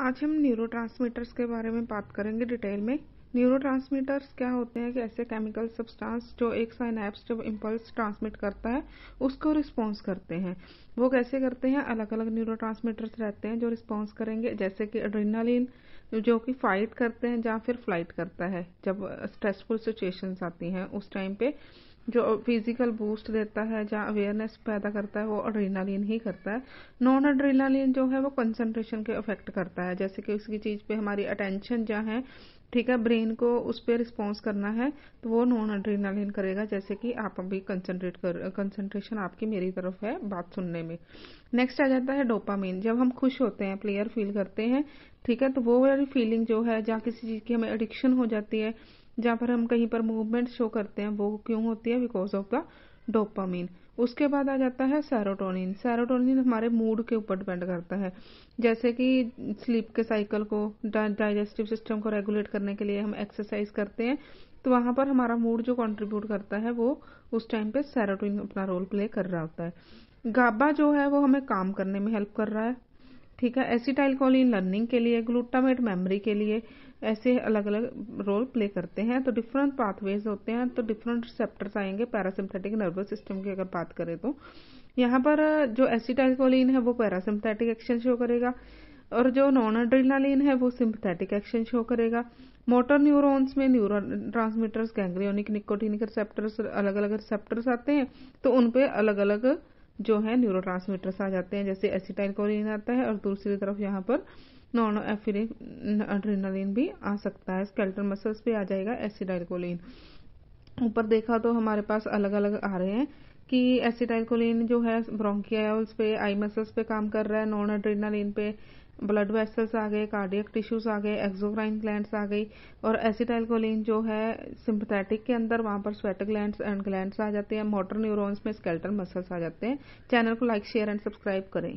आज हम न्यूरोट्रांसमीटर्स के बारे में बात करेंगे डिटेल में। न्यूरोट्रांसमीटर्स क्या होते हैं कि ऐसे केमिकल सब्सटेंस जो एक साइनेप्स जब इम्पल्स ट्रांसमिट करता है, उसको रिस्पॉन्स करते हैं। वो कैसे करते हैं? अलग अलग न्यूरोट्रांसमीटर्स रहते हैं जो रिस्पॉन्स करेंगे, जैसे कि एड्रीनालिन जो कि फाइट करते हैं या फिर फ़्लाइट करता है। जब स्ट्रेसफुल सिचुएशंस आती हैं, उस टाइम पे जो फ़िज़िकल बूस्ट देता है जहाँ अवेयरनेस पैदा करता है, वो एड्रीनालिन ही करता है। नॉन एड्रीनालिन जो है, वो कंसंट्रेशन के अफेक्ट करता है। जैसे कि उसकी चीज़ पे हमारी अटेंशन जहाँ है ठीक है ब्रेन को उस पर रिस्पॉन्स करना है तो वो नॉन एड्रीनालिन करेगा, जैसे कि आप अभी कंसंट्रेट कर कंसंट्रेशन आपकी मेरी तरफ़ है बात सुनने में। नेक्स्ट आ जाता है डोपामीन जब हम खुश होते हैं प्लेयर फील करते हैं, ठीक है तो वो वाली फीलिंग जो है, जहाँ किसी चीज़ की हमें एडिक्शन हो जाती है, जहाँ पर हम कहीं पर मूवमेंट शो करते हैं, वो क्यों होती है? Because of the dopamine. उसके बाद आ जाता है सेरोटोनिन सेरोटोनिन हमारे मूड के ऊपर डिपेंड करता है। जैसे कि स्लीप के साइकिल को डाइजेस्टिव सिस्टम को रेगुलेट करने के लिए हम एक्सरसाइज करते हैं तो वहाँ पर हमारा मूड जो कंट्रीब्यूट करता है वो उस टाइम पे सेरोटोनिन अपना रोल प्ले कर रहा होता है। गाबा जो है वो हमें काम करने में हेल्प कर रहा है। ठीक है? एसिटाइल कोलिन लर्निंग के लिए ग्लूटामेट मेमोरी के लिए ऐसे अलग अलग रोल प्ले करते हैं। तो डिफरेंट पाथवेज होते हैं तो डिफरेंट रिसेप्टर्स आएँगे पैरासिम्पथेटिक नर्वस सिस्टम की अगर बात करें तो। यहाँ पर, जो एसिटाइल कोलिन है, वो पैरासिम्थेटिक एक्शन शो करेगा और जो नॉन एड्रीनालिन है, वो सिंपथेटिक एक्शन शो करेगा। मोटर न्यूरॉन्स में neuro transmitters ganglionic nicotinic receptors अलग अलग रिसेप्टर्स आते हैं तो उन पे अलग अलग जो है न्यूरो आ जाते हैं, जैसे एसिटाइल कोलिन आता है और दूसरी तरफ़ यहाँ पर नॉन एफिलिक भी आ सकता है स्केल्टन मसल्स पे आ जाएगा एसिडाइल कोलिन ऊपर देखा तो हमारे पास अलग अलग आ रहे हैं कि एसिटाइल कोलिन जो है ब्रोंकियाल्स पे आई मसल्स पे काम कर रहा है नॉन एड्रीनालिन पे ब्लड वेसल्स आ गए कार्डियक टिश्यूज आ गए एक्सोक्राइन ग्लैंड्स आ गई और एसिटाइलकोलिन जो है सिंपथेटिक के अंदर वहाँ पर स्वेट ग्लैंड एंड ग्लैंड आ जाते हैं मोटर न्यूरोन्स में स्केल्टल मसल्स आ जाते हैं। चैनल को लाइक शेयर एंड सब्सक्राइब करें।